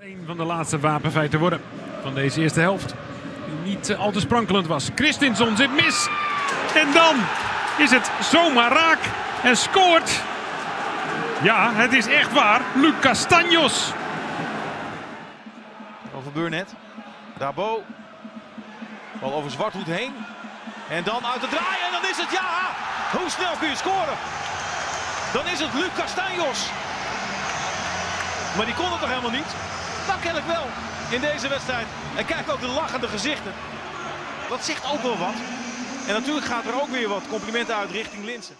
Een van de laatste wapenfeiten worden van deze eerste helft. Die niet al te sprankelend was. Christinson zit mis. En dan is het zomaar raak. En scoort. Ja, het is echt waar. Luc Castanjos. Over Burnett. Dabo. Bal over Zwarthoed heen. En dan uit de draaien. En dan is het ja. Hoe snel kun je scoren? Dan is het Luc Castanjos. Maar die kon het toch helemaal niet? Ken ik wel in deze wedstrijd. En kijk ook de lachende gezichten. Dat zegt ook wel wat. En natuurlijk gaat er ook weer wat complimenten uit richting Linsen.